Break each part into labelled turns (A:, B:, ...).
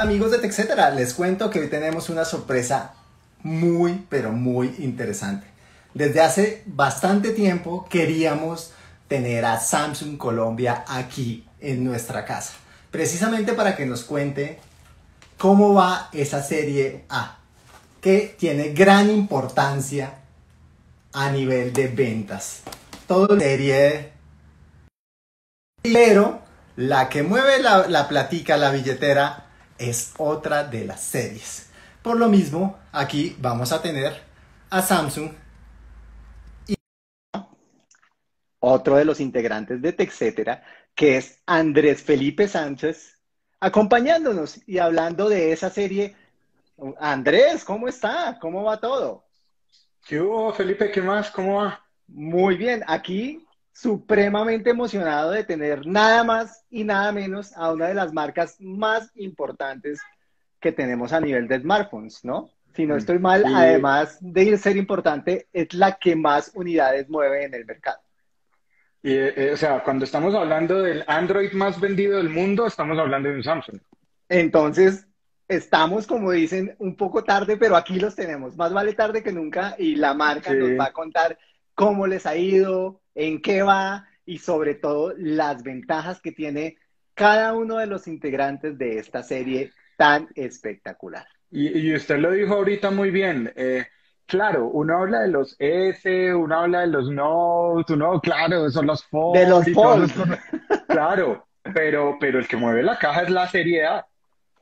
A: Amigos de TechCetera, les cuento que hoy tenemos una sorpresa muy, pero muy interesante. Desde hace bastante tiempo queríamos tener a Samsung Colombia aquí en nuestra casa, precisamente para que nos cuente cómo va esa serie A, que tiene gran importancia a nivel de ventas. Todo serie... Pero la que mueve la, la platica, la billetera, es otra de las series. Por lo mismo, aquí vamos a tener a Samsung y otro de los integrantes de TechCetera, que es Andrés Felipe Sánchez, acompañándonos y hablando de esa serie. Andrés, ¿cómo está? ¿Cómo va todo?
B: ¿Qué hubo, Felipe? ¿Qué más? ¿Cómo va?
A: Muy bien, aquí supremamente emocionado de tener nada más y nada menos a una de las marcas más importantes que tenemos a nivel de smartphones, ¿no? Si no estoy mal, además de ser importante, es la que más unidades mueve en el mercado.
B: Y, eh, o sea, cuando estamos hablando del Android más vendido del mundo, estamos hablando de un Samsung.
A: Entonces, estamos, como dicen, un poco tarde, pero aquí los tenemos. Más vale tarde que nunca y la marca
B: Sí.
A: nos va a contar cómo les ha ido, en qué va y sobre todo las ventajas que tiene cada uno de los integrantes de esta serie tan espectacular.
B: Y, y usted lo dijo ahorita muy bien. eh, claro, uno habla de los S, uno habla de los Note, uno, claro, son los Fold
A: De los
B: los- Claro, pero, pero el que mueve la caja es la serie A.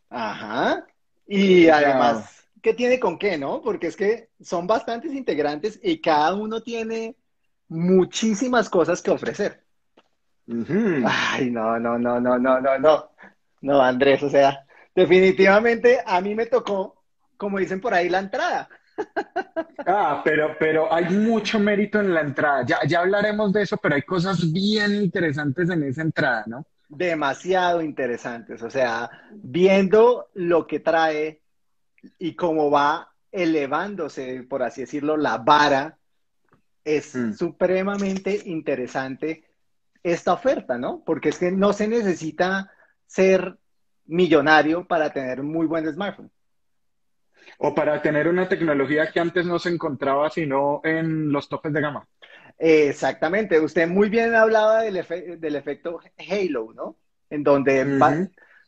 A: Ajá. Y
B: sea,
A: además, ¿qué tiene con qué, no? Porque es que son bastantes integrantes y cada uno tiene muchísimas cosas que ofrecer. Ay, no, no, no, no, no, no, no. No, Andrés, o sea, definitivamente a mí me tocó, como dicen por ahí, la entrada.
B: Ah, pero, pero hay mucho mérito en la entrada. Ya, ya hablaremos de eso, pero hay cosas bien interesantes en esa entrada, ¿no?
A: Demasiado interesantes. O sea, viendo lo que trae y cómo va elevándose, por así decirlo, la vara, es
B: Mm.
A: supremamente interesante esta oferta, ¿no? Porque es que no se necesita ser millonario para tener un muy buen smartphone.
B: O para tener una tecnología que antes no se encontraba sino en los topes de gama.
A: Exactamente, usted muy bien hablaba del, efe- del efecto Halo, ¿no? En donde.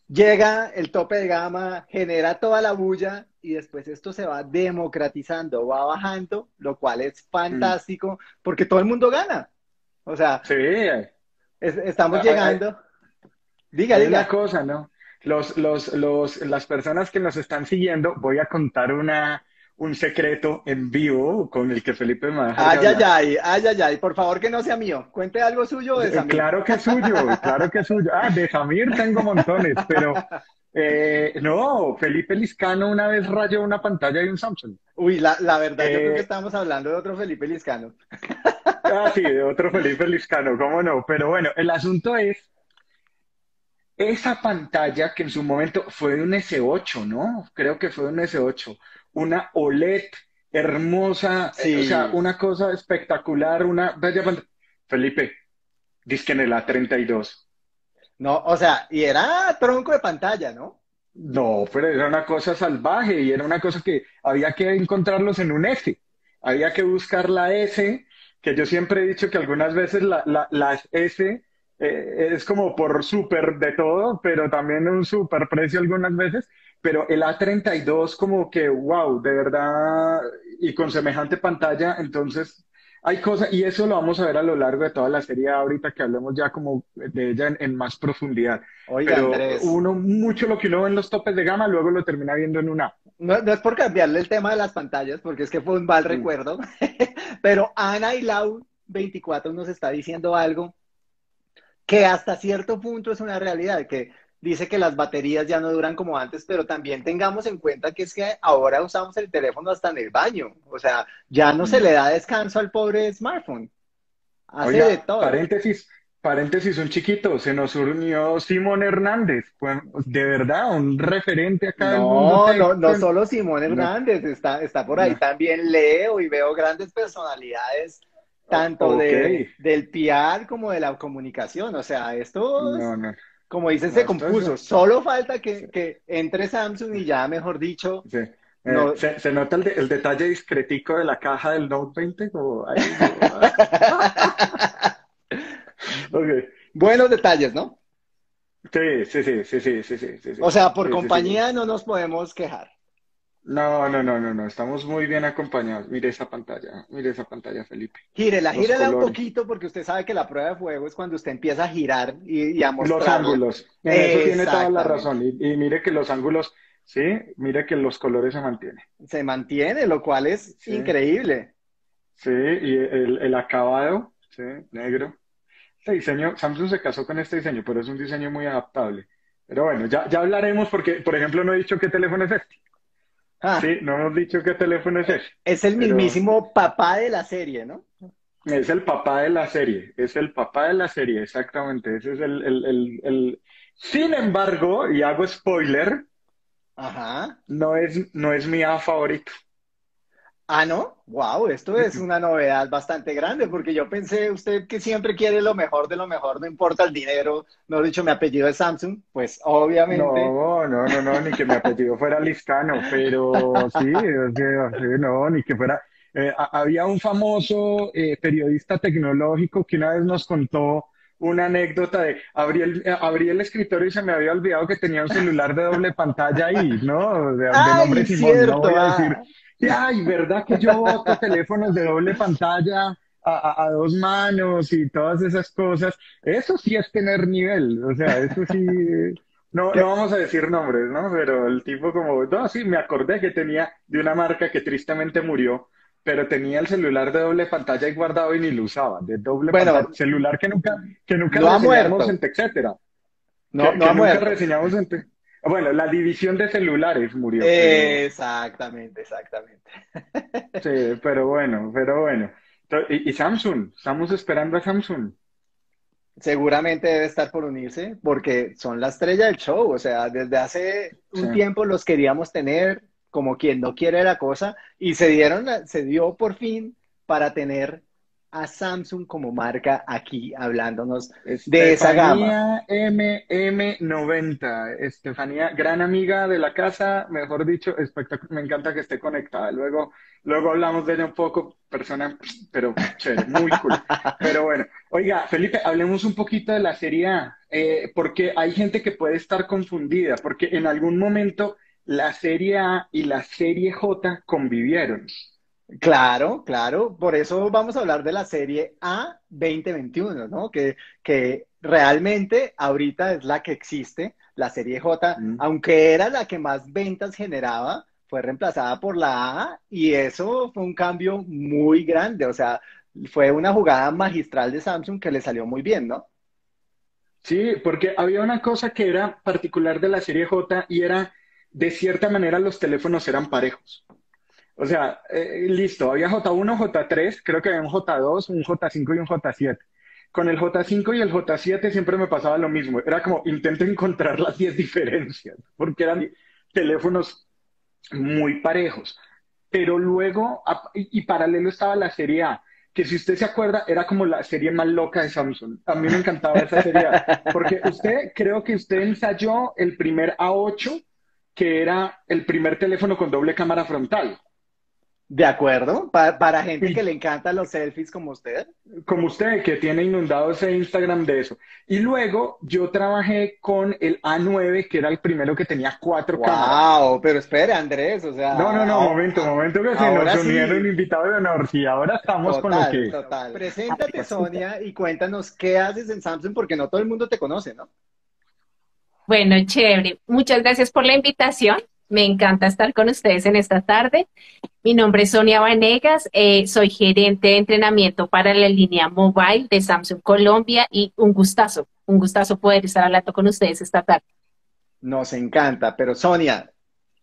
A: Llega el tope de gama, genera toda la bulla y después esto se va democratizando, va bajando, lo cual es fantástico porque todo el mundo gana. O sea,
B: Sí,
A: es- estamos
B: hay-
A: llegando. Diga,
B: hay
A: diga.
B: una cosa, ¿no? Los, los, los, las personas que nos están siguiendo, voy a contar una, un secreto en vivo con el que Felipe me va a dejar
A: Ay, ay, ay, ay, ay, ay, por favor que no sea mío. Cuente algo suyo de
B: Eh,
A: Samir.
B: Claro que es suyo, claro que es suyo. Ah, de Jamir tengo montones, pero eh, no, Felipe Liscano una vez rayó una pantalla de un Samsung.
A: Uy, la, la verdad, yo creo que
B: Eh,
A: estamos hablando de otro Felipe Liscano.
B: Ah, sí, de otro Felipe Liscano, cómo no. Pero bueno, el asunto es esa pantalla que en su momento fue de un S8, ¿no? Creo que fue de un S8, una OLED hermosa, eh, o sea, una cosa espectacular, una bella pantalla. Felipe, disque en el A32.
A: No, o sea, y era tronco de pantalla, ¿no?
B: No, pero era una cosa salvaje y era una cosa que había que encontrarlos en un S. Había que buscar la S, que yo siempre he dicho que algunas veces la, la, las S eh, es como por súper de todo, pero también un súper precio algunas veces. Pero el A32 como que, wow, de verdad, y con semejante pantalla, entonces hay cosas, y eso lo vamos a ver a lo largo de toda la serie ahorita que hablemos ya como de ella en, en más profundidad.
A: Oiga,
B: Pero
A: Andrés,
B: uno, mucho lo que uno ve en los topes de gama, luego lo termina viendo en una.
A: no, no es por cambiarle el tema de las pantallas, porque es que fue un mal
B: Mm.
A: recuerdo, pero Ana y Lau 24 nos está diciendo algo que hasta cierto punto es una realidad, que dice que las baterías ya no duran como antes, pero también tengamos en cuenta que es que ahora usamos el teléfono hasta en el baño, o sea, ya no se le da descanso al pobre smartphone, hace
B: Oiga,
A: de todo.
B: paréntesis, paréntesis, un chiquito, se nos unió Simón Hernández, de verdad, un referente acá del mundo
A: No, no, no
B: pues.
A: solo Simón
B: No.
A: Hernández, está, está por ahí
B: No.
A: también Leo y veo grandes personalidades, tanto de, del PR como de la comunicación. O sea, esto
B: No, no.
A: Como dice, se compuso. Solo falta que, que, entre Samsung y ya, mejor dicho.
B: Sí. Eh, ¿se, nota el, detalle discretico de la caja del Note 20?
A: Buenos detalles, ¿no?
B: Sí, sí, sí, sí, sí, sí, sí,
A: O sea, por compañía no nos podemos quejar.
B: No, no, no, no, no, estamos muy bien acompañados. Mire esa pantalla, mire esa pantalla, Felipe.
A: Gírela, gírela un poquito porque usted sabe que la prueba de fuego es cuando usted empieza a girar y, a mostrar.
B: Los ángulos, eso tiene toda la razón. Y, mire que los ángulos, sí, mire que los colores se mantienen.
A: Se mantiene, lo cual es increíble.
B: Sí, y el, el acabado, sí, negro. Este diseño, Samsung se casó con este diseño, pero es un diseño muy adaptable. Pero bueno, ya, ya hablaremos porque, por ejemplo, no he dicho qué teléfono es este. Ah. Sí, no hemos dicho qué teléfono es ese.
A: Es el mismísimo papá de la serie, ¿no?
B: Es el papá de la serie, es el papá de la serie, exactamente. Ese es el, el, el, Sin embargo, y hago spoiler,
A: Ajá.
B: No, es, no es mi A favorito.
A: Ah, ¿no? Wow, esto es una novedad bastante grande, porque yo pensé, usted que siempre quiere lo mejor de lo mejor, no importa el dinero, no he dicho mi apellido es Samsung, pues obviamente.
B: No, no, no, no, ni que mi apellido fuera Liscano, pero sí, no, ni que fuera. Eh, había un famoso eh, periodista tecnológico que una vez nos contó una anécdota de abrí el, eh, abrí el escritorio y se me había olvidado que tenía un celular de doble pantalla ahí, ¿no? De,
A: nombre Simón, no voy a decir
B: ah ay, ¿verdad que yo boto teléfonos de doble pantalla a, dos manos y todas esas cosas? Eso sí es tener nivel, o sea, eso sí... No, no vamos a decir nombres, ¿no? Pero el tipo como, no, sí, me acordé que tenía de una marca que tristemente murió, pero tenía el celular de doble pantalla ahí guardado y ni lo usaba, de doble pantalla, celular que nunca, que nunca
A: no reseñamos
B: en etcétera.
A: No,
B: que,
A: no ha
B: nunca reseñamos en bueno, la división de celulares murió.
A: Exactamente, exactamente.
B: Sí, pero bueno, pero bueno. ¿Y, Samsung? ¿Estamos esperando a Samsung?
A: Seguramente debe estar por unirse porque son la estrella del show. O sea, desde hace un tiempo los queríamos tener como quien no quiere la cosa y se dieron, se dio por fin para tener a Samsung como marca aquí hablándonos de esa gama.
B: MM90, Estefanía, gran amiga de la casa, mejor dicho, me encanta que esté conectada. Luego, luego hablamos de ella un poco, persona, pero muy cool. Pero bueno, oiga, Felipe, hablemos un poquito de la serie A, eh, porque hay gente que puede estar confundida, porque en algún momento la serie A y la serie J convivieron.
A: Claro, claro. Por eso vamos a hablar de la serie A 2021, ¿no? Que, que realmente ahorita es la que existe. La serie J, mm. aunque era la que más ventas generaba, fue reemplazada por la A y eso fue un cambio muy grande. O sea, fue una jugada magistral de Samsung que le salió muy bien, ¿no?
B: Sí, porque había una cosa que era particular de la serie J y era, de cierta manera, los teléfonos eran parejos. O sea, eh, listo, había J1, J3, creo que había un J2, un J5 y un J7. Con el J5 y el J7 siempre me pasaba lo mismo. Era como intento encontrar las 10 diferencias, porque eran teléfonos muy parejos. Pero luego, y, paralelo estaba la serie A, que si usted se acuerda, era como la serie más loca de Samsung. A mí me encantaba esa serie A, porque usted, creo que usted ensayó el primer A8, que era el primer teléfono con doble cámara frontal.
A: De acuerdo, para, gente que le encantan los selfies como usted.
B: Como usted, que tiene inundado ese Instagram de eso. Y luego yo trabajé con el A9, que era el primero que tenía cuatro cámaras.
A: ¡Wow! Pero espere, Andrés, o sea...
B: No, no, no, momento, momento, que se nos unieron invitado de honor. Sí, ahora estamos con lo que...
A: Total, Preséntate, Sonia, y cuéntanos qué haces en Samsung, porque no todo el mundo te conoce, ¿no?
C: Bueno, chévere. Muchas gracias por la invitación. Me encanta estar con ustedes en esta tarde. Mi nombre es Sonia Vanegas, eh, soy gerente de entrenamiento para la línea mobile de Samsung Colombia y un gustazo, un gustazo poder estar hablando con ustedes esta tarde.
A: Nos encanta, pero Sonia,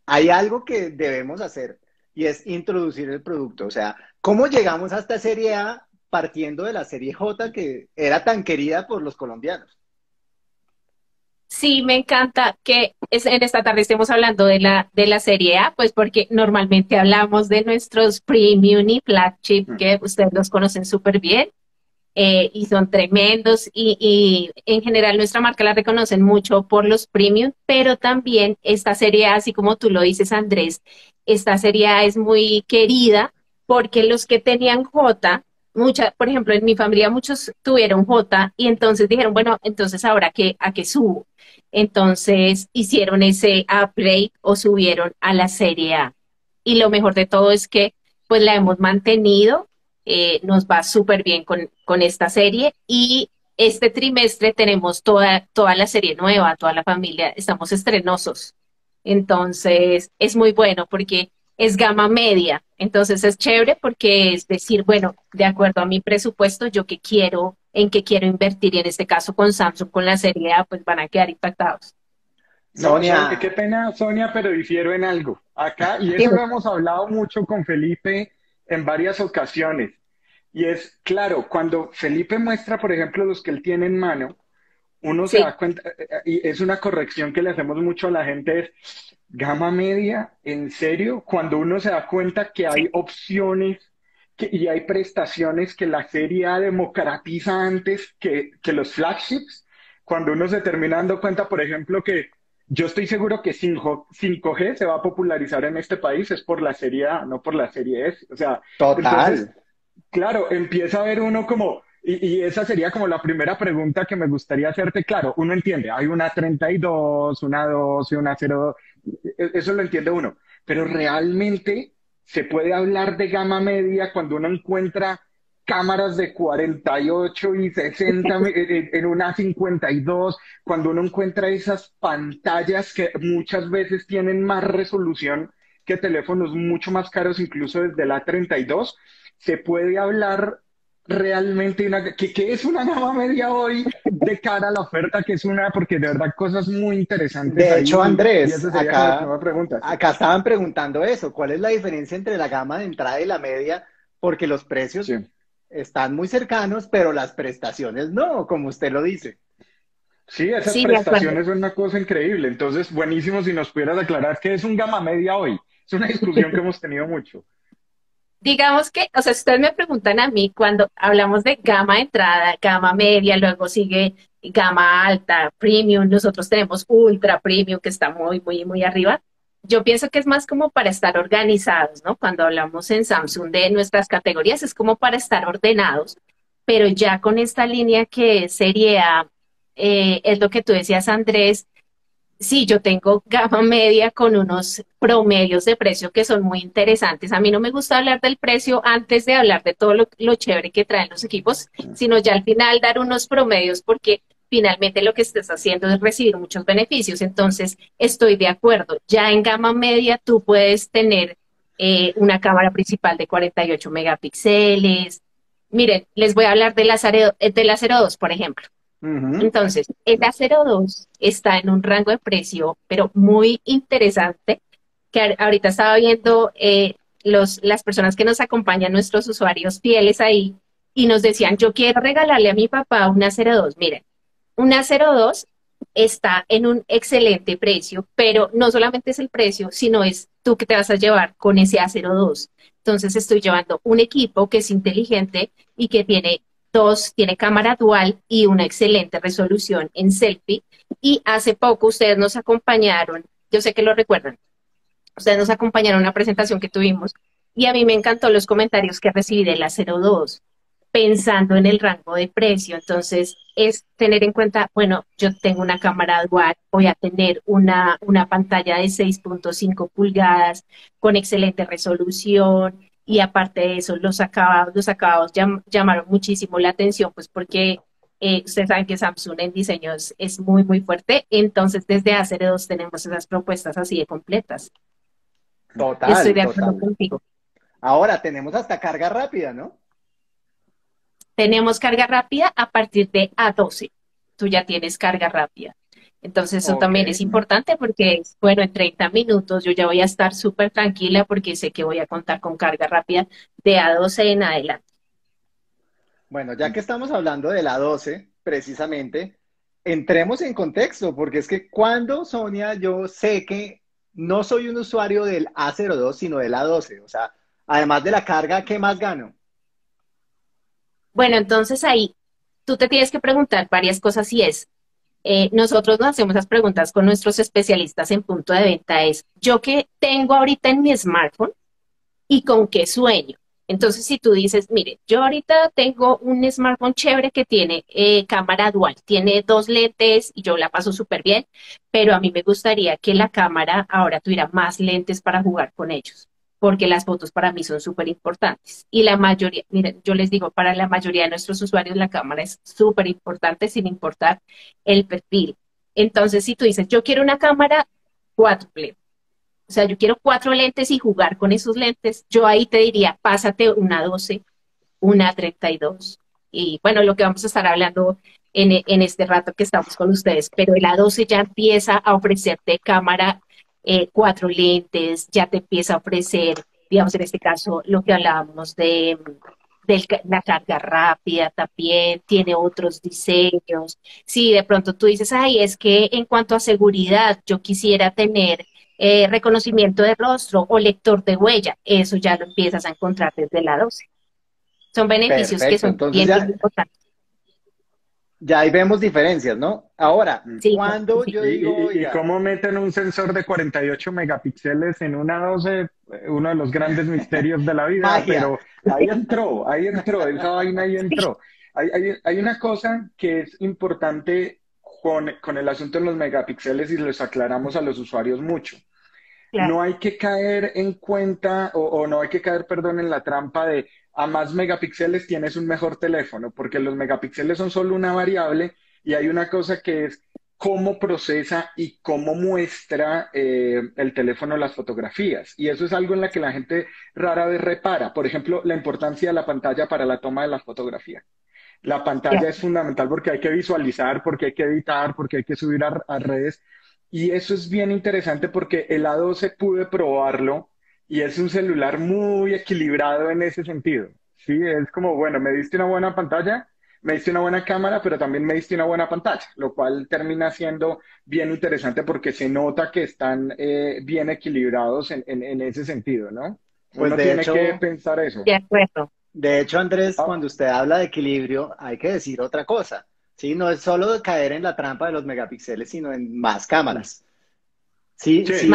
A: hay algo que debemos hacer y es introducir el producto. O sea, ¿cómo llegamos a esta serie A partiendo de la serie J que era tan querida por los colombianos?
C: Sí, me encanta que en esta tarde estemos hablando de la, de la serie A, pues porque normalmente hablamos de nuestros premium y flagship, mm. que ustedes los conocen súper bien. eh, y son tremendos y, y, en general nuestra marca la reconocen mucho por los premium, pero también esta serie, así como tú lo dices Andrés, esta serie es muy querida porque los que tenían J, mucha, por ejemplo, en mi familia muchos tuvieron J y entonces dijeron, bueno, entonces ahora que a qué subo. Entonces hicieron ese upgrade o subieron a la serie A. Y lo mejor de todo es que pues la hemos mantenido, eh, nos va súper bien con, con esta serie y este trimestre tenemos toda, toda la serie nueva, toda la familia, estamos estrenosos. Entonces es muy bueno porque es gama media. Entonces es chévere porque es decir, bueno, de acuerdo a mi presupuesto, yo que quiero, en qué quiero invertir, y en este caso con Samsung, con la serie A, pues van a quedar impactados.
B: Sonia. qué pena, Sonia, pero difiero en algo. Acá, y eso lo hemos hablado mucho con Felipe en varias ocasiones. Y es, claro, cuando Felipe muestra, por ejemplo, los que él tiene en mano, uno se da cuenta, eh, eh, y es una corrección que le hacemos mucho a la gente, es, Gama media, en serio, cuando uno se da cuenta que hay opciones y hay prestaciones que la serie A democratiza antes que, los flagships, cuando uno se termina dando cuenta, por ejemplo, que yo estoy seguro que 5, g se va a popularizar en este país es por la serie A, no por la serie S. O sea,
A: total.
B: claro, empieza a ver uno como, y, esa sería como la primera pregunta que me gustaría hacerte. Claro, uno entiende, hay una 32, una 12, una 02, e, eso lo entiende uno, pero realmente se puede hablar de gama media cuando uno encuentra cámaras de 48 y 60 en una 52, cuando uno encuentra esas pantallas que muchas veces tienen más resolución que teléfonos mucho más caros, incluso desde la 32, se puede hablar realmente una, que, es una gama media hoy de cara a la oferta, que es una, porque de verdad cosas muy interesantes.
A: De hecho, Andrés, acá, acá estaban preguntando eso, ¿cuál es la diferencia entre la gama de entrada y la media? Porque los precios están muy cercanos, pero las prestaciones no, como usted lo dice.
B: Sí, esas prestaciones son una cosa increíble. Entonces, buenísimo si nos pudieras aclarar qué es un gama media hoy. Es una discusión que hemos tenido mucho
C: digamos que, o sea, si ustedes me preguntan a mí cuando hablamos de gama entrada, gama media, luego sigue gama alta, premium, nosotros tenemos ultra premium que está muy, muy, muy arriba. Yo pienso que es más como para estar organizados, ¿no? Cuando hablamos en Samsung de nuestras categorías, es como para estar ordenados, pero ya con esta línea que sería, eh, es lo que tú decías, Andrés, sí, yo tengo gama media con unos promedios de precio que son muy interesantes. A mí no me gusta hablar del precio antes de hablar de todo lo, chévere que traen los equipos, sino ya al final dar unos promedios porque finalmente lo que estás haciendo es recibir muchos beneficios. Entonces, estoy de acuerdo. Ya en gama media tú puedes tener eh, una cámara principal de 48 megapíxeles. Miren, les voy a hablar de la, de la 02, por ejemplo. Entonces, el A02 está en un rango de precio, pero muy interesante, que ahorita estaba viendo eh, los, las personas que nos acompañan, nuestros usuarios fieles ahí, y nos decían, yo quiero regalarle a mi papá una 02. Miren, una 02 está en un excelente precio, pero no solamente es el precio, sino es tú que te vas a llevar con ese A02. Entonces estoy llevando un equipo que es inteligente y que tiene Dos, tiene cámara dual y una excelente resolución en selfie. Y hace poco ustedes nos acompañaron, yo sé que lo recuerdan, ustedes nos acompañaron a una presentación que tuvimos y a mí me encantó los comentarios que recibí de la 02 pensando en el rango de precio. Entonces, es tener en cuenta, bueno, yo tengo una cámara dual, voy a tener una, una pantalla de 6.5 pulgadas con excelente resolución, y aparte de eso, los acabados, los acabados llamaron muchísimo la atención, pues porque eh, ustedes saben que Samsung en diseños es muy, muy fuerte, entonces desde hace dos tenemos esas propuestas así de completas.
A: Total. Estoy de acuerdo contigo. Ahora tenemos hasta carga rápida, ¿no?
C: Tenemos carga rápida a partir de A12. Tú ya tienes carga rápida. Entonces eso también es importante porque, bueno, en 30 minutos yo ya voy a estar súper tranquila porque sé que voy a contar con carga rápida de A12 en adelante.
A: Bueno, ya que estamos hablando de la 12, precisamente, entremos en contexto, porque es que cuando, Sonia, yo sé que no soy un usuario del A02, sino del A12, o sea, además de la carga, ¿qué más gano?
C: Bueno, entonces ahí tú te tienes que preguntar varias cosas y es, eh, nosotros nos hacemos las preguntas con nuestros especialistas en punto de venta, es, ¿yo qué tengo ahorita en mi smartphone y con qué sueño? Entonces, si tú dices, mire, yo ahorita tengo un smartphone chévere que tiene eh, cámara dual, tiene dos lentes y yo la paso súper bien, pero a mí me gustaría que la cámara ahora tuviera más lentes para jugar con ellos, porque las fotos para mí son súper importantes. Y la mayoría, miren, yo les digo, para la mayoría de nuestros usuarios la cámara es súper importante sin importar el perfil. Entonces, si tú dices, yo quiero una cámara cuádruple, o sea, yo quiero cuatro lentes y jugar con esos lentes, yo ahí te diría, pásate una 12, una 32. Y bueno, lo que vamos a estar hablando en, en este rato que estamos con ustedes, pero el A12 ya empieza a ofrecerte cámara, eh, cuatro lentes, ya te empieza a ofrecer, digamos, en este caso, lo que hablábamos de, de la carga rápida también, tiene otros diseños. Si de pronto tú dices, ay, es que en cuanto a seguridad, yo quisiera tener eh, reconocimiento de rostro o lector de huella, eso ya lo empiezas a encontrar desde la 12. Son beneficios que son bien importantes.
A: Ya ahí vemos diferencias, ¿no? Ahora, cuando yo digo...
B: ¿Y, cómo meten un sensor de 48 megapíxeles en una 12? Uno de los grandes misterios de la vida, pero ahí entró, ahí entró, esa vaina ahí entró. Hay, hay, hay una cosa que es importante con, el asunto de los megapíxeles y les aclaramos a los usuarios mucho. No hay que caer en cuenta o, no hay que caer, perdón, en la trampa de a más megapíxeles tienes un mejor teléfono, porque los megapíxeles son solo una variable y hay una cosa que es cómo procesa y cómo muestra eh, el teléfono las fotografías. Y eso es algo en la que la gente rara vez repara. Por ejemplo, la importancia de la pantalla para la toma de la fotografía. La pantalla es fundamental porque hay que visualizar, porque hay que editar, porque hay que subir a, redes. Y eso es bien interesante porque el A12 pude probarlo y es un celular muy equilibrado en ese sentido. Sí, es como, bueno, me diste una buena pantalla, me diste una buena cámara, pero también me diste una buena pantalla, lo cual termina siendo bien interesante porque se nota que están eh, bien equilibrados en, en, ese sentido, ¿no?
A: Pues Uno tiene que pensar eso.
C: De acuerdo.
A: De hecho, Andrés, ah. cuando usted habla de equilibrio, hay que decir otra cosa. ¿sí? No es solo caer en la trampa de los megapíxeles, sino en más cámaras. Sí, sí,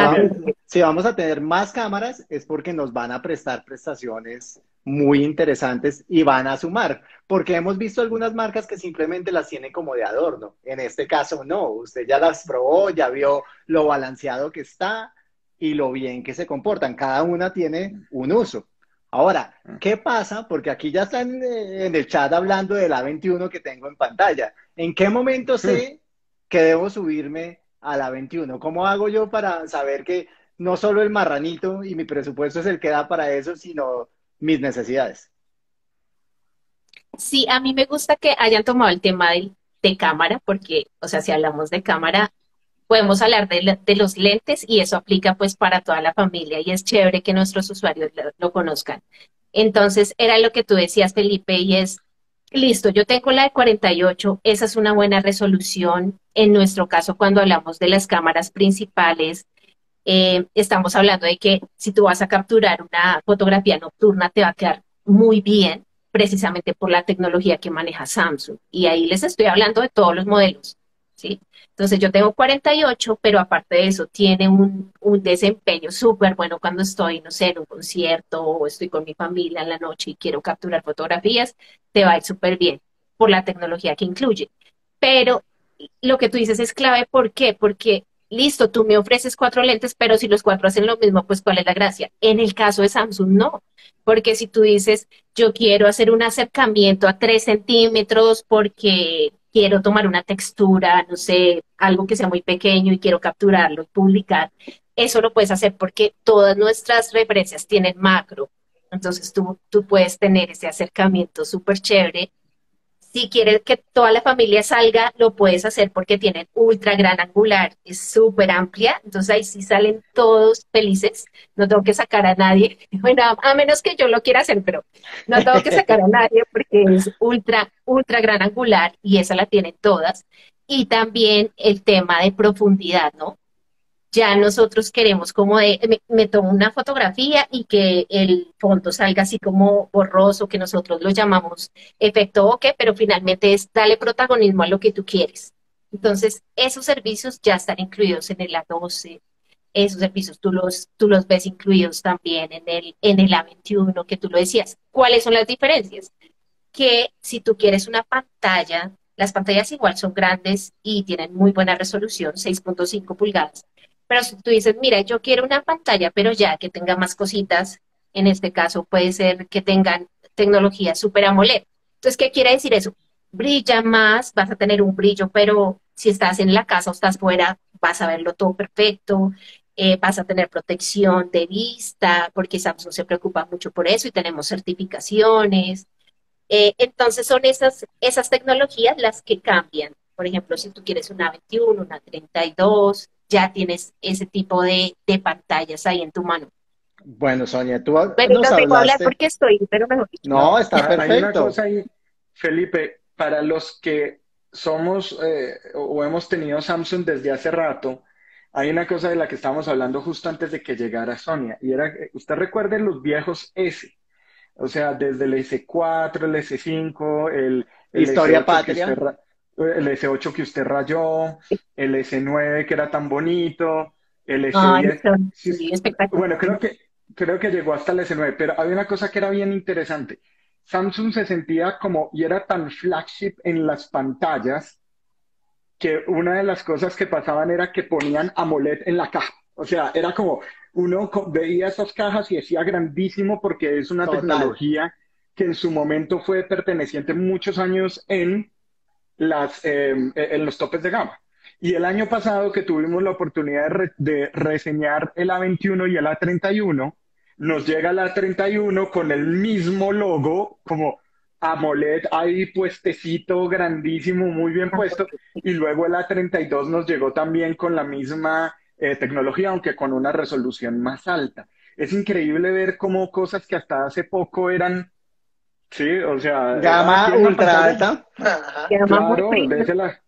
A: si vamos a tener más cámaras es porque nos van a prestar prestaciones muy interesantes y van a sumar, porque hemos visto algunas marcas que simplemente las tienen como de adorno. En este caso, no, usted ya las probó, ya vio lo balanceado que está y lo bien que se comportan. Cada una tiene un uso. Ahora, ah. ¿qué pasa? Porque aquí ya están eh, en el chat hablando de la 21 que tengo en pantalla. ¿En qué momento sé que debo subirme a la 21? ¿Cómo hago yo para saber que no solo el marranito y mi presupuesto es el que da para eso, sino mis necesidades?
C: Sí, a mí me gusta que hayan tomado el tema de, de cámara, porque, o sea, si hablamos de cámara, podemos hablar de, los lentes y eso aplica pues para toda la familia y es chévere que nuestros usuarios lo, conozcan. Entonces, era lo que tú decías, Felipe, y es, listo, yo tengo la de 48, esa es una buena resolución. En nuestro caso, cuando hablamos de las cámaras principales, eh, estamos hablando de que si tú vas a capturar una fotografía nocturna, te va a quedar muy bien, precisamente por la tecnología que maneja Samsung. Y ahí les estoy hablando de todos los modelos. ¿sí? Entonces yo tengo 48, pero aparte de eso tiene un, desempeño súper bueno cuando estoy, no sé, en un concierto o estoy con mi familia en la noche y quiero capturar fotografías, te va a ir súper bien por la tecnología que incluye. Pero lo que tú dices es clave, ¿por qué? Porque listo, tú me ofreces cuatro lentes, pero si los cuatro hacen lo mismo, pues ¿cuál es la gracia? En el caso de Samsung, no, porque si tú dices, yo quiero hacer un acercamiento a tres centímetros porque quiero tomar una textura, no sé, algo que sea muy pequeño y quiero capturarlo y publicar, eso lo puedes hacer porque todas nuestras referencias tienen macro. Entonces tú, tú puedes tener ese acercamiento súper chévere si quieres que toda la familia salga, lo puedes hacer porque tienen ultra gran angular, es súper amplia, entonces ahí sí salen todos felices, no tengo que sacar a nadie, bueno, a, menos que yo lo quiera hacer, pero no tengo que sacar a nadie porque es ultra, ultra gran angular y esa la tienen todas. Y también el tema de profundidad, ¿no? Ya nosotros queremos como de, me, tomo una fotografía y que el fondo salga así como borroso, que nosotros lo llamamos efecto bokeh, pero finalmente es darle protagonismo a lo que tú quieres. Entonces, esos servicios ya están incluidos en el A12, esos servicios tú los, tú los ves incluidos también en el, en el A21, que tú lo decías. ¿Cuáles son las diferencias? Que si tú quieres una pantalla, las pantallas igual son grandes y tienen muy buena resolución, 6.5 pulgadas, pero si tú dices, mira, yo quiero una pantalla, pero ya que tenga más cositas, en este caso puede ser que tengan tecnología Super AMOLED. Entonces, ¿qué quiere decir eso? Brilla más, vas a tener un brillo, pero si estás en la casa o estás fuera, vas a verlo todo perfecto, eh, vas a tener protección de vista, porque Samsung se preocupa mucho por eso y tenemos certificaciones. Eh, entonces son esas, esas tecnologías las que cambian. Por ejemplo, si tú quieres una 21, una 32, ya tienes ese tipo de, pantallas ahí en tu mano.
A: Bueno, Sonia, tú
C: pero nos no hablar porque estoy, pero mejor.
A: No, está perfecto.
B: Felipe, para los que somos eh, o hemos tenido Samsung desde hace rato, hay una cosa de la que estábamos hablando justo antes de que llegara Sonia, y era, usted recuerde los viejos S, o sea, desde el S4, el S5, el,
A: Historia Patria
B: el S8 que usted rayó, el S9 que era tan bonito, el S10. bueno, creo que, creo que llegó hasta el S9, pero había una cosa que era bien interesante. Samsung se sentía como, y era tan flagship en las pantallas, que una de las cosas que pasaban era que ponían AMOLED en la caja. O sea, era como, uno veía esas cajas y decía grandísimo porque es una tecnología que en su momento fue perteneciente muchos años en las, eh, en los topes de gama. Y el año pasado que tuvimos la oportunidad de, reseñar el A21 y el A31, nos llega el A31 con el mismo logo, como AMOLED ahí puestecito, grandísimo, muy bien puesto, y luego el A32 nos llegó también con la misma eh, tecnología, aunque con una resolución más alta. Es increíble ver cómo cosas que hasta hace poco eran Sí, o sea.
A: Gama ultra alta.
B: Claro, désela,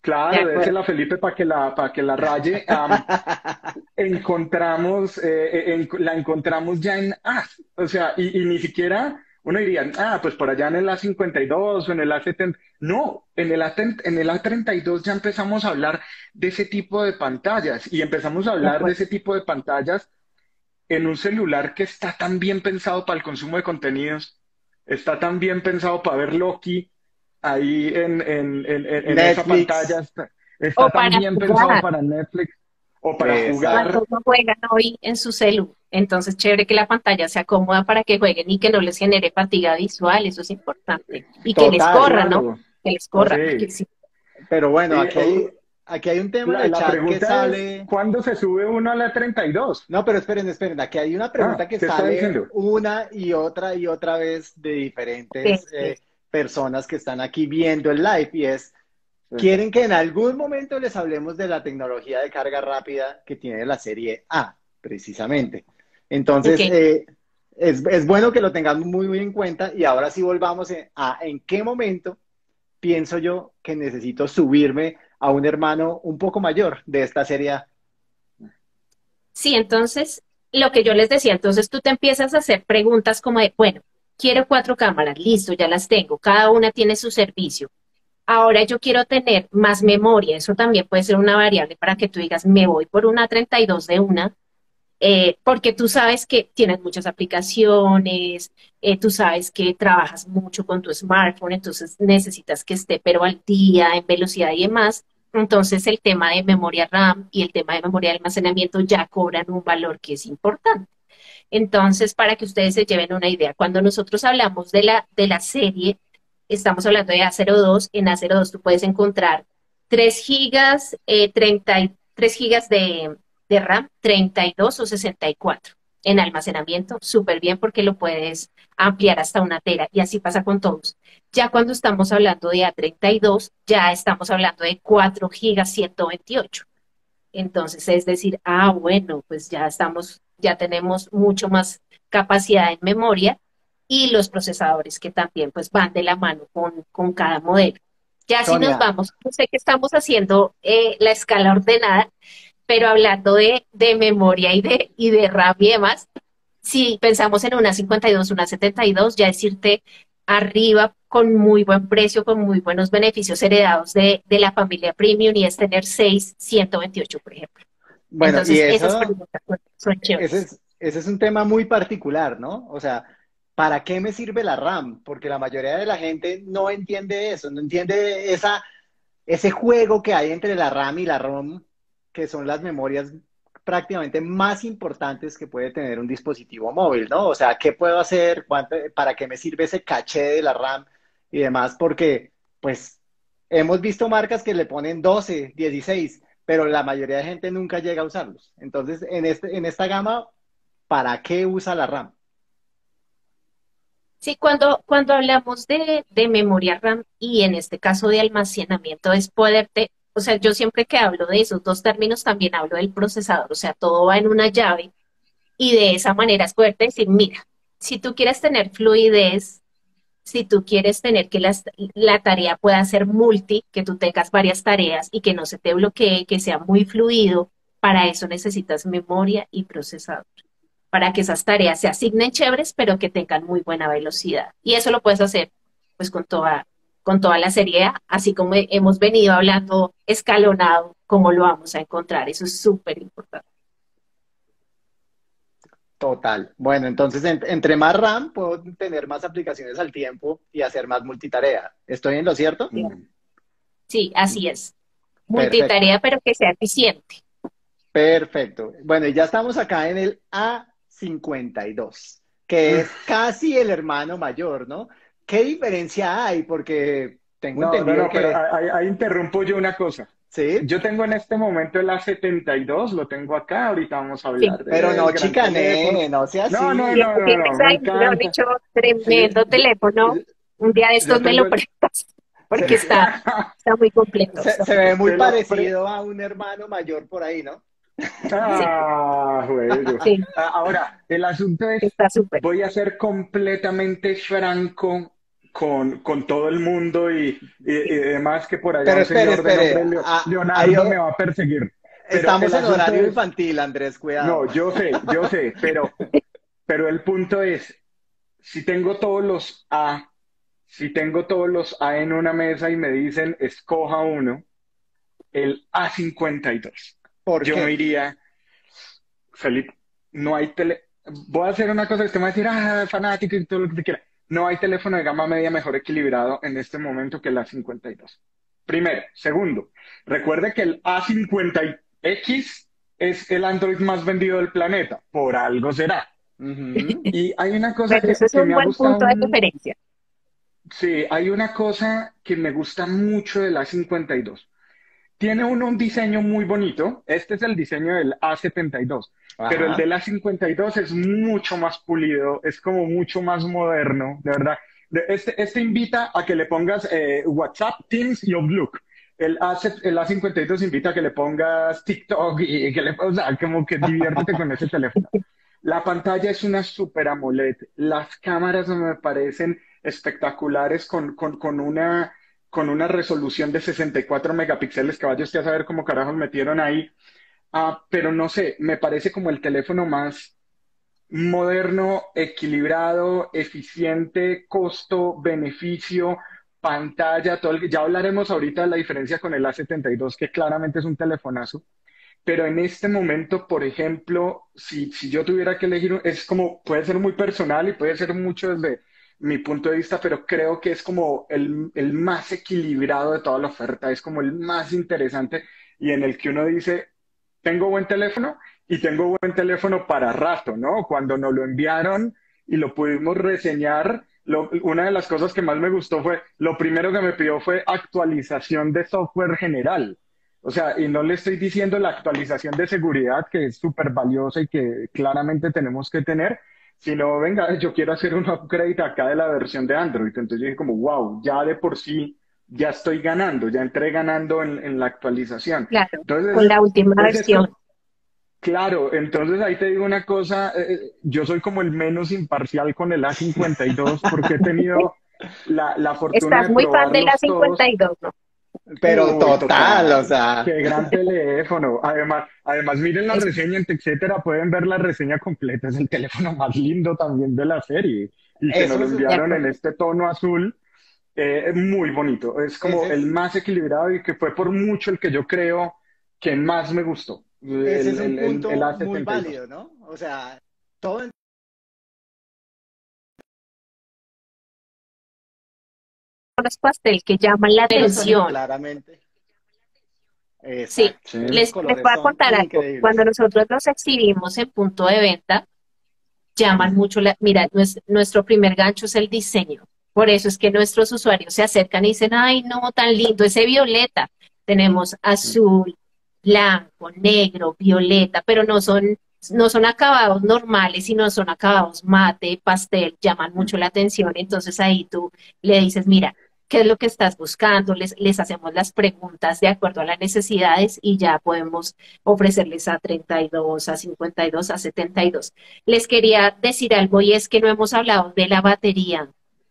B: claro, désela Felipe para que la, para que la raye. encontramos, eh, eh, la encontramos ya en A. O sea, y, ni siquiera uno diría, ah, pues por allá en el A52 o en el A70. No, en el, A, en el A32 ya empezamos a hablar de ese tipo de pantallas y empezamos a hablar de ese tipo de pantallas en un celular que está tan bien pensado para el consumo de contenidos está tan bien pensado para ver Loki ahí en, en, en, esa pantalla. Está, está tan bien pensado para Netflix o para jugar.
C: no juegan hoy en su celu. Entonces, chévere que la pantalla sea cómoda para que jueguen y que no les genere fatiga visual, eso es importante. Y que les corra, ¿no? Que les corra.
A: Pero bueno, aquí Aquí hay un tema
B: la, chat que sale. ¿Cuándo se sube uno a la 32?
A: No, pero esperen, esperen. Aquí hay una pregunta ah, que sale una y otra y otra vez de diferentes eh, personas que están aquí viendo el live y es. Quieren que en algún momento les hablemos de la tecnología de carga rápida que tiene la serie A, precisamente. Entonces, eh, es, es, bueno que lo tengamos muy, muy en cuenta y ahora sí volvamos a en qué momento pienso yo que necesito subirme a un hermano un poco mayor de esta serie.
C: Sí, entonces, lo que yo les decía, entonces tú te empiezas a hacer preguntas como de, bueno, quiero cuatro cámaras, listo, ya las tengo, cada una tiene su servicio. Ahora yo quiero tener más memoria, eso también puede ser una variable para que tú digas, me voy por una 32 de una, eh, porque tú sabes que tienes muchas aplicaciones, eh, tú sabes que trabajas mucho con tu smartphone, entonces necesitas que esté pero al día, en velocidad y demás. Entonces el tema de memoria RAM y el tema de memoria de almacenamiento ya cobran un valor que es importante. Entonces, para que ustedes se lleven una idea, cuando nosotros hablamos de la, de la serie, estamos hablando de A02. En A02 tú puedes encontrar 3 gigas, eh, 33 gigas de, de RAM, 32 o 64 en almacenamiento, súper bien porque lo puedes ampliar hasta una tera y así pasa con todos. Ya cuando estamos hablando de A32, ya estamos hablando de 4 gigas 128. Entonces, es decir, ah, bueno, pues ya estamos, ya tenemos mucho más capacidad en memoria y los procesadores que también pues van de la mano con, con cada modelo. Ya si nos vamos, sé que estamos haciendo eh, la escala ordenada, pero hablando de, de memoria y de, y de RAM y demás, si pensamos en una 52, una 72, ya decirte arriba con muy buen precio, con muy buenos beneficios heredados de, de la familia Premium y es tener 6, 128, por ejemplo.
A: Bueno, y eso, son ese, es, ese es un tema muy particular, ¿no? O sea, ¿para qué me sirve la RAM? Porque la mayoría de la gente no entiende eso, no entiende esa, ese juego que hay entre la RAM y la ROM, que son las memorias prácticamente más importantes que puede tener un dispositivo móvil, ¿no? O sea, ¿qué puedo hacer? ¿Para qué me sirve ese caché de la RAM y demás? Porque, pues, hemos visto marcas que le ponen 12, 16, pero la mayoría de gente nunca llega a usarlos. Entonces, en, este, en esta gama, ¿para qué usa la RAM?
C: Sí, cuando, cuando hablamos de, de memoria RAM y en este caso de almacenamiento, es poderte o sea, yo siempre que hablo de esos dos términos también hablo del procesador, o sea, todo va en una llave y de esa manera es poderte decir, mira, si tú quieres tener fluidez, si tú quieres tener que la tarea pueda ser multi, que tú tengas varias tareas y que no se te bloquee, que sea muy fluido, para eso necesitas memoria y procesador, para que esas tareas se asignen chéveres, pero que tengan muy buena velocidad. Y eso lo puedes hacer pues con toda con toda la seriedad, así como hemos venido hablando escalonado, cómo lo vamos a encontrar. Eso es súper importante.
A: Total. Bueno, entonces entre más RAM puedo tener más aplicaciones al tiempo y hacer más multitarea. ¿Estoy en lo cierto?
C: Sí, así es. Multitarea, pero que sea eficiente.
A: Perfecto. Bueno, y ya estamos acá en el A52, que es casi el hermano mayor, ¿no? ¿Qué diferencia hay? Porque tengo entendido que...
B: Pero ahí, interrumpo yo una cosa.
A: ¿Sí?
B: Yo tengo en este momento el A72, lo tengo acá, ahorita vamos a hablar
A: sí, Pero no, chicané, no sea así.
B: No, no, no,
C: no, no, dicho, tremendo teléfono. Un día de estos me lo prestas, porque está, está muy completo.
A: Se, ve muy parecido a un hermano mayor por ahí, ¿no?
B: Ah, bueno. Sí. Ah, ahora, el asunto es, voy a ser completamente franco con, con todo el mundo y, y, demás que por allá
A: pero espere, espere.
B: Ah, Leonardo me va a perseguir.
A: Estamos en horario infantil, Andrés, cuidado.
B: No, yo sé, yo sé, pero, pero el punto es, si tengo todos los A, si tengo todos los A en una mesa y me dicen, escoja uno, el A52. ¿Por yo me iría, Felipe, no hay tele... Voy a hacer una cosa que usted me va a decir, ah, fanático y todo lo que te quiera. No hay teléfono de gama media mejor equilibrado en este momento que el A52. Primero. Segundo, recuerde que el A50X es el Android más vendido del planeta. Por algo será. Y hay una cosa
C: que, es un buen punto de referencia.
B: Sí, hay una cosa que me gusta mucho del A52 tiene uno un diseño muy bonito. Este es el diseño del A72, pero el del A52 es mucho más pulido, es como mucho más moderno, de verdad. Este, este invita a que le pongas eh, WhatsApp, Teams y Outlook. El, A, el A52 invita a que le pongas TikTok y, que le, o sea, como que diviértete con ese teléfono. La pantalla es una super AMOLED. Las cámaras me parecen espectaculares con, con, con una con una resolución de 64 megapíxeles, que vaya usted a saber cómo carajos metieron ahí. Ah, pero no sé, me parece como el teléfono más moderno, equilibrado, eficiente, costo, beneficio, pantalla, todo ya hablaremos ahorita de la diferencia con el A72, que claramente es un telefonazo. Pero en este momento, por ejemplo, si, si yo tuviera que elegir, es como, puede ser muy personal y puede ser mucho desde mi punto de vista, pero creo que es como el, el, más equilibrado de toda la oferta, es como el más interesante y en el que uno dice, tengo buen teléfono y tengo buen teléfono para rato, ¿no? Cuando nos lo enviaron y lo pudimos reseñar, una de las cosas que más me gustó fue, lo primero que me pidió fue actualización de software general. O sea, y no le estoy diciendo la actualización de seguridad, que es súper valiosa y que claramente tenemos que tener, sino, venga, yo quiero hacer un upgrade acá de la versión de Android. Entonces yo dije como, wow, ya de por sí ya estoy ganando, ya entré ganando en, la actualización.
C: Claro, con la última versión.
B: claro, entonces ahí te digo una cosa, eh, eh, yo soy como el menos imparcial con el A52 porque he tenido la, la fortuna
C: Estás muy fan del A52, ¿no?
A: Pero total, o sea.
B: Qué gran teléfono. Además, además miren la reseña en etcétera, pueden ver la reseña completa. Es el teléfono más lindo también de la serie. Y que nos lo enviaron en este tono azul. Eh, muy bonito. Es como el más equilibrado y que fue por mucho el que yo creo que más me gustó.
A: Ese es un punto muy válido, ¿no? O sea, todo
C: pastel que llaman la atención.
A: Claramente.
C: Sí, les, voy a contar algo. Cuando nosotros los exhibimos en punto de venta, llaman mucho la, mira, nuestro primer gancho es el diseño. Por eso es que nuestros usuarios se acercan y dicen, ay, no, tan lindo, ese violeta. Tenemos azul, blanco, negro, violeta, pero no son, no son acabados normales, sino son acabados mate, pastel, llaman mucho la atención. Entonces ahí tú le dices, mira, ¿qué es lo que estás buscando? Les, les hacemos las preguntas de acuerdo a las necesidades y ya podemos ofrecerles a 32, a 52, a 72. Les quería decir algo y es que no hemos hablado de la batería.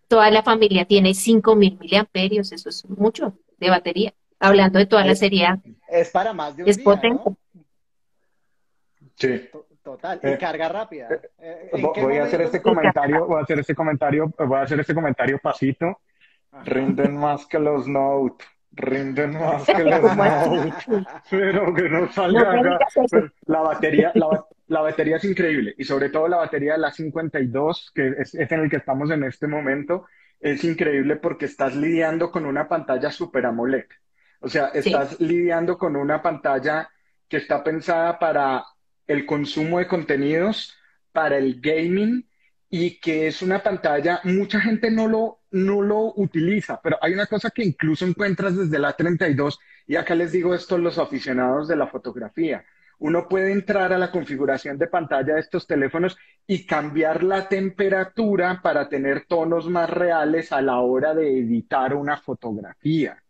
C: Toda la familia tiene 5000 miliamperios, eso es mucho de batería hablando de toda la serie.
A: Es para más de un
C: es
A: día,
C: potente.
A: ¿no?
B: Sí.
A: Total, y
B: Eh,
A: carga rápida.
B: eh,
A: Eh, ¿en
B: Vo-
A: qué
B: Voy a hacer este comentario, voy a hacer este comentario, voy a hacer este comentario pasito. Rinden más que los Note. Rinden más que los. Note. Pero que no
C: No
B: salga
C: me
B: acá.
C: digas eso.
B: Pues, La batería, la, ba- la batería es increíble y sobre todo la batería de la 52, que es, es en el que estamos en este momento, es increíble porque estás lidiando con una pantalla Super AMOLED. O sea, estás lidiando con una pantalla que está pensada para el consumo de contenidos, para el gaming y que es una pantalla, mucha gente no lo, no lo utiliza, pero hay una cosa que incluso encuentras desde la 32 y acá les digo esto a los aficionados de la fotografía. Uno puede entrar a la configuración de pantalla de estos teléfonos y cambiar la temperatura para tener tonos más reales a la hora de editar una fotografía.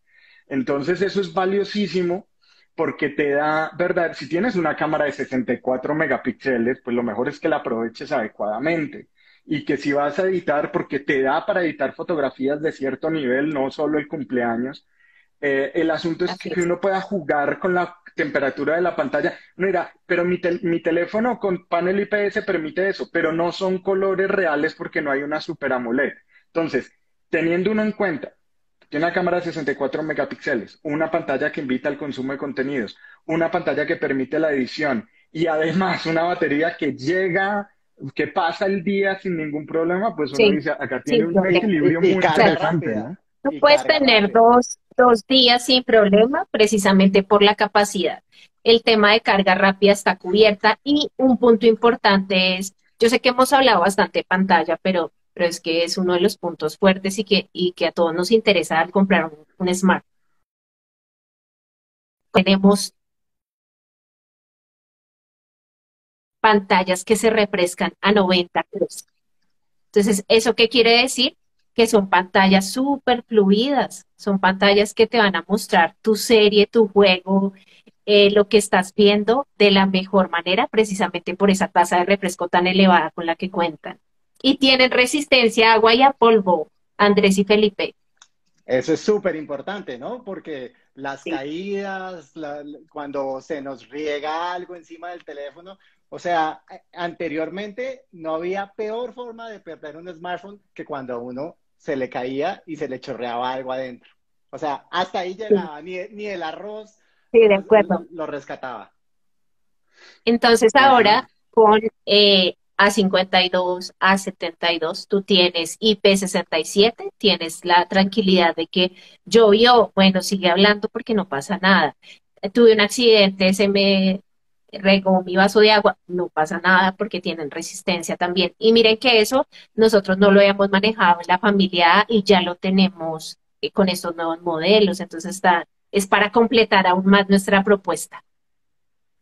B: Entonces eso es valiosísimo porque te da, ¿verdad? Si tienes una cámara de 64 megapíxeles, pues lo mejor es que la aproveches adecuadamente. Y que si vas a editar, porque te da para editar fotografías de cierto nivel, no solo el cumpleaños, eh, el asunto es
C: Así
B: que
C: es.
B: uno pueda jugar con la temperatura de la pantalla. Mira, pero mi, tel- mi teléfono con panel IPS permite eso, pero no son colores reales porque no hay una Super AMOLED. Entonces, teniendo uno en cuenta, tiene una cámara de 64 megapíxeles, una pantalla que invita al consumo de contenidos, una pantalla que permite la edición y además una batería que llega, que pasa el día sin ningún problema, pues uno
C: Sí,
B: dice, acá tiene un
C: problema.
B: equilibrio muy interesante. ¿no?
C: Tú puedes tener dos, dos días sin problema, precisamente por la capacidad. El tema de carga rápida está cubierta y un punto importante es, yo sé que hemos hablado bastante de pantalla, pero, pero es que es uno de los puntos fuertes y que, y que a todos nos interesa al comprar un, un smart. Tenemos pantallas que se refrescan a 90 Hz. Entonces, ¿eso qué quiere decir? Que son pantallas súper fluidas, son pantallas que te van a mostrar tu serie, tu juego, eh, lo que estás viendo de la mejor manera, precisamente por esa tasa de refresco tan elevada con la que cuentan. Y tienen resistencia a agua y a polvo, Andrés y Felipe.
A: Eso es súper importante, ¿no? Porque las
C: Sí.
A: caídas, la- cuando se nos riega algo encima del teléfono, o sea, anteriormente no había peor forma de perder un smartphone que cuando a uno se le caía y se le chorreaba algo adentro. O sea, hasta ahí llegaba, ni, ni el arroz
C: Sí, de
A: lo-
C: acuerdo.
A: lo rescataba.
C: Entonces ahora con eh, A52, A72, tú tienes IP67, tienes la tranquilidad de que llovió, bueno, sigue hablando porque no pasa nada. Eh, Tuve un accidente, se me regó mi vaso de agua, no pasa nada porque tienen resistencia también. Y miren que eso nosotros no lo habíamos manejado en la familia y ya lo tenemos eh, con estos nuevos modelos, entonces está, es para completar aún más nuestra propuesta.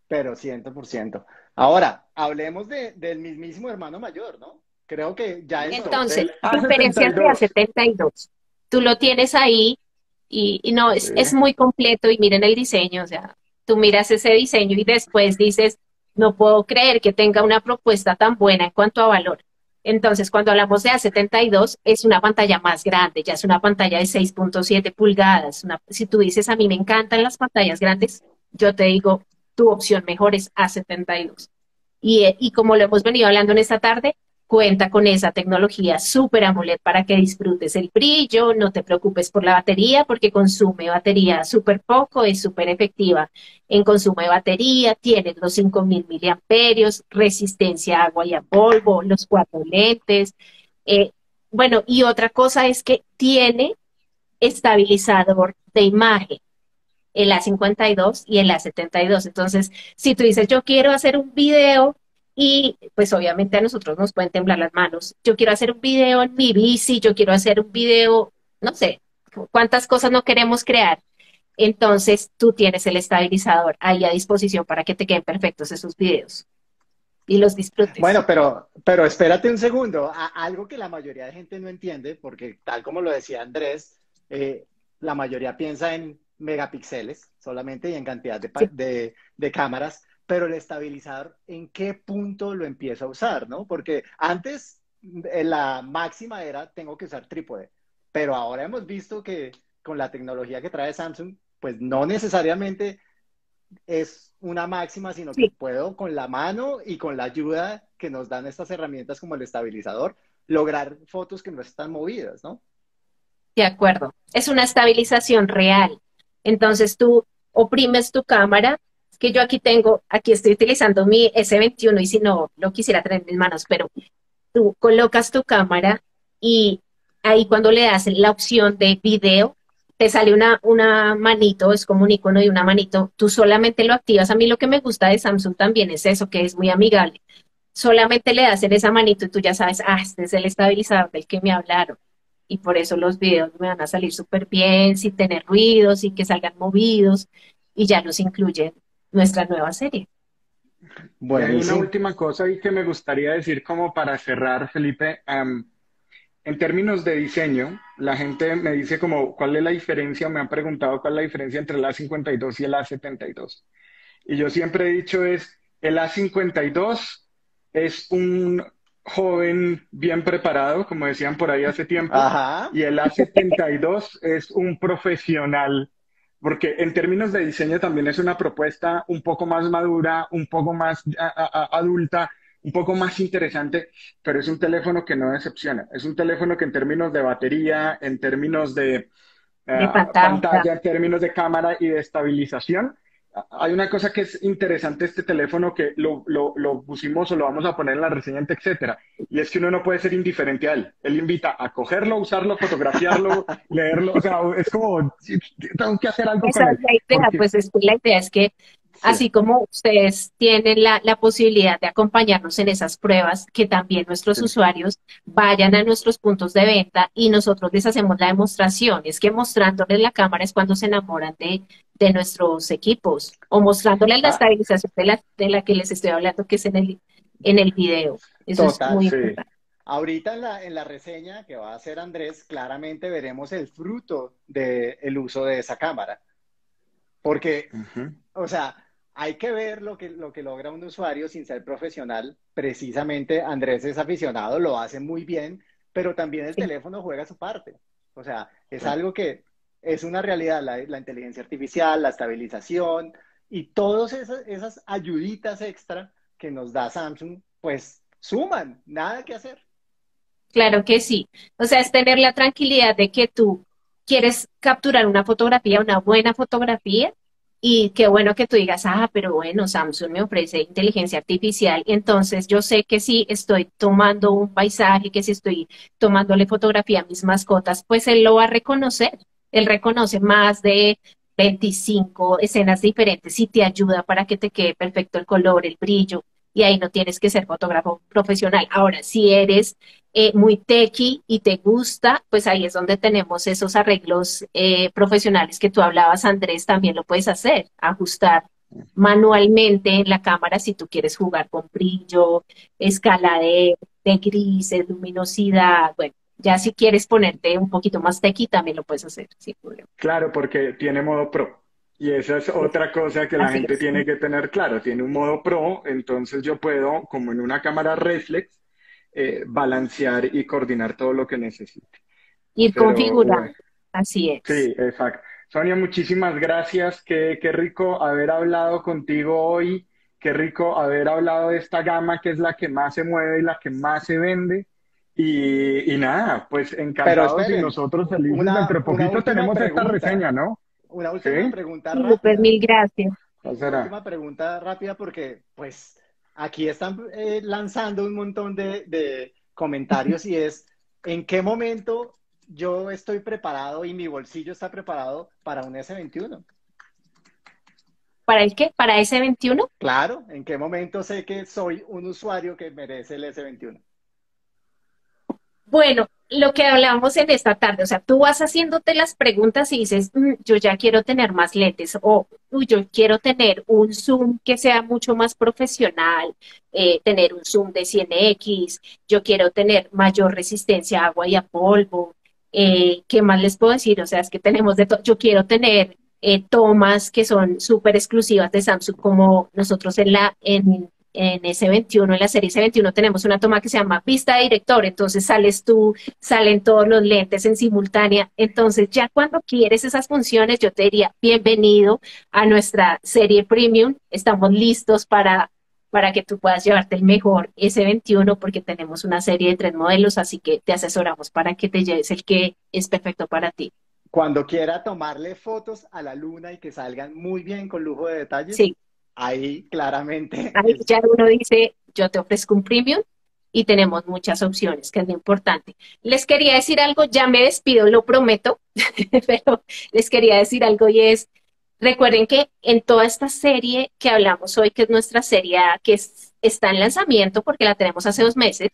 A: Pero 100%. Ahora, hablemos de, del mismísimo hermano mayor, ¿no? Creo que ya es
C: Entonces,
B: del
C: diferencias de A72. Tú lo tienes ahí y, y no, es,
B: Sí.
C: es muy completo y miren el diseño, o sea, tú miras ese diseño y después dices, no puedo creer que tenga una propuesta tan buena en cuanto a valor. Entonces, cuando hablamos de A72, es una pantalla más grande, ya es una pantalla de 6.7 pulgadas. si tú dices, a mí me encantan las pantallas grandes, yo te digo, tu opción mejor es A72. Y, y como lo hemos venido hablando en esta tarde, cuenta con esa tecnología Super AMOLED para que disfrutes el brillo, no te preocupes por la batería porque consume batería súper poco, es súper efectiva en consumo de batería, tiene los 5000 miliamperios, resistencia a agua y a polvo, los cuatro lentes. Eh, bueno, y otra cosa es que tiene estabilizador de imagen el A52 y el A72. Entonces, si tú dices, yo quiero hacer un video y pues obviamente a nosotros nos pueden temblar las manos. Yo quiero hacer un video en mi bici, yo quiero hacer un video, no sé, cuántas cosas no queremos crear. Entonces tú tienes el estabilizador ahí a disposición para que te queden perfectos esos videos y los disfrutes.
A: Bueno, pero, pero espérate un segundo. algo que la mayoría de gente no entiende, porque tal como lo decía Andrés, eh, la mayoría piensa en megapíxeles solamente y en cantidad de, de cámaras pero el estabilizador, ¿en qué punto lo empiezo a usar? ¿no? Porque antes eh, la máxima era tengo que usar trípode, pero ahora hemos visto que con la tecnología que trae Samsung, pues no necesariamente es una máxima, sino que puedo con la mano y con la ayuda que nos dan estas herramientas como el estabilizador, lograr fotos que no están movidas, ¿no?
C: De acuerdo. Es una estabilización real. Entonces tú oprimes tu cámara que yo aquí tengo, aquí estoy utilizando mi S21 y si no lo quisiera tener en mis manos, pero tú colocas tu cámara y ahí cuando le das la opción de video, te sale una, una manito, es como un icono de una manito, tú solamente lo activas. A mí lo que me gusta de Samsung también es eso, que es muy amigable. Solamente le das en esa manito y tú ya sabes, ah, este es el estabilizador del que me hablaron. Y por eso los videos me van a salir súper bien, sin tener ruidos, sin que salgan movidos, y ya los incluyen nuestra nueva serie.
B: Bueno, hay una última cosa ahí que me gustaría decir como para cerrar, Felipe. en términos de diseño, la gente me dice como cuál es la diferencia, me han preguntado cuál es la diferencia entre el A52 y el A72. Y yo siempre he dicho es, el A52 es un joven bien preparado, como decían por ahí hace tiempo, y el A72 es un profesional porque en términos de diseño también es una propuesta un poco más madura, un poco más adulta, un poco más interesante, pero es un teléfono que no decepciona. Es un teléfono que en términos de batería, en términos de, eh, pantalla, en términos de cámara y de estabilización, hay una cosa que es interesante este teléfono que lo, lo, pusimos o lo vamos a poner en la reseña, etcétera, y es que uno no puede ser indiferente a él. Él invita a cogerlo, usarlo, fotografiarlo, leerlo, o sea, es como, tengo que hacer algo
C: con
B: él.
C: La idea, pues es la idea es que Así como ustedes tienen la, posibilidad de acompañarnos en esas pruebas, que también nuestros usuarios vayan a nuestros puntos de venta y nosotros les hacemos la demostración. Es que mostrándoles la cámara es cuando se enamoran de, nuestros equipos o mostrándoles la estabilización de la, de la que les estoy hablando, que es en el, en el video. Eso es muy importante.
A: Ahorita en la, en la reseña que va a hacer Andrés, claramente veremos el fruto del uso de esa cámara. Porque, o sea, hay que ver lo que, lo que logra un usuario sin ser profesional. Precisamente Andrés es aficionado, lo hace muy bien, pero también el teléfono juega su parte. O sea, es algo que es una realidad, la, inteligencia artificial, la estabilización y todas esas, esas ayuditas extra que nos da Samsung, pues suman, nada que hacer.
C: Claro que sí. O sea, es tener la tranquilidad de que tú quieres capturar una fotografía, una buena fotografía, y qué bueno que tú digas, ah, pero bueno, Samsung me ofrece inteligencia artificial. Entonces yo sé que si estoy tomando un paisaje, que si estoy tomándole fotografía a mis mascotas, pues él lo va a reconocer. Él reconoce más de 25 escenas diferentes y te ayuda para que te quede perfecto el color, el brillo y ahí no tienes que ser fotógrafo profesional. Ahora, si eres eh, muy techy y te gusta, pues ahí es donde tenemos esos arreglos eh, profesionales que tú hablabas, Andrés, también lo puedes hacer, ajustar manualmente en la cámara si tú quieres jugar con brillo, escala de, de grises, luminosidad, bueno, ya si quieres ponerte un poquito más techy también lo puedes hacer.
B: Claro, porque tiene modo pro. Y esa es otra cosa que la gente tiene que tener claro. Tiene un modo pro, entonces yo puedo, como en una cámara reflex, eh, balancear y coordinar todo lo que necesite.
C: Ir configurando, así es.
B: Sí, exacto. Sonia, muchísimas gracias. Qué, qué rico haber hablado contigo hoy. Qué rico haber hablado de esta gama que es la que más se mueve y la que más se vende. Y, y nada, pues encantados y nosotros felices. Entre poquito tenemos esta reseña, ¿no?
A: Una última pregunta rápida.
C: mil gracias.
A: Una última pregunta rápida porque, pues, aquí están eh, lanzando un montón de, de comentarios y es, ¿en qué momento yo estoy preparado y mi bolsillo está preparado para un S21?
C: ¿Para el qué? ¿Para S21?
A: Claro, ¿en qué momento sé que soy un usuario que merece el S21?
C: Bueno, lo que hablamos en esta tarde, o sea, tú vas haciéndote las preguntas y dices, mm, yo ya quiero tener más lentes o yo quiero tener un zoom que sea mucho más profesional, eh, tener un zoom de 100x, yo quiero tener mayor resistencia a agua y a polvo. Eh, ¿Qué más les puedo decir? O sea, es que tenemos de todo. Yo quiero tener eh, tomas que son súper exclusivas de Samsung, como nosotros en la en en S21, en la serie S21 tenemos una toma que se llama vista de director, entonces sales tú, salen todos los lentes en simultánea, entonces ya cuando quieres esas funciones, yo te diría, bienvenido a nuestra serie premium, estamos listos para, para que tú puedas llevarte el mejor S21 porque tenemos una serie de tres modelos, así que te asesoramos para que te lleves el que es perfecto para ti.
A: Cuando quiera tomarle fotos a la luna y que salgan muy bien con lujo de detalles,
C: sí
A: ahí claramente.
C: Ahí ya uno dice, yo te ofrezco un premium y tenemos muchas opciones, que es lo importante. Les quería decir algo, ya me despido, lo prometo, pero les quería decir algo y es, recuerden que en toda esta serie que hablamos hoy, que es nuestra serie que está en lanzamiento porque la tenemos hace dos meses,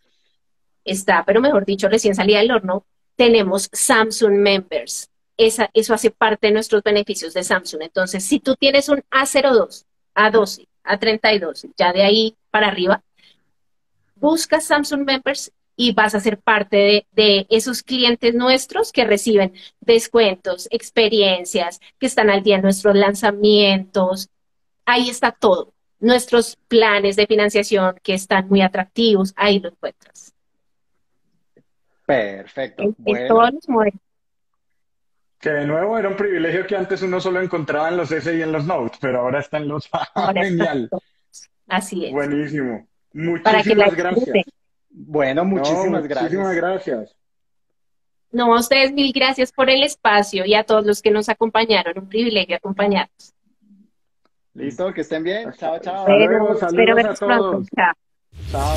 C: está, pero mejor dicho, recién salida del horno, tenemos Samsung Members. Esa, eso hace parte de nuestros beneficios de Samsung. Entonces, si tú tienes un A02 a 12, a 32, ya de ahí para arriba, busca Samsung Members y vas a ser parte de, esos clientes nuestros que reciben descuentos, experiencias, que están al día en nuestros lanzamientos. Ahí está todo. Nuestros planes de financiación que están muy atractivos, ahí lo encuentras.
A: Perfecto.
C: En, todos los modelos.
B: Que de nuevo era un privilegio que antes uno solo encontraba en los S y en los Notes, pero ahora está en los Genial.
C: Así es.
B: Buenísimo. Muchísimas gracias.
A: Bueno, muchísimas gracias.
B: Muchísimas gracias.
C: No, a ustedes mil gracias por el espacio y a todos los que nos acompañron. Un privilegio acompañarnos.
A: Listo, que estén bien. Chao, chao.
C: Espero, espero verlos pronto. Chao.
B: Chao.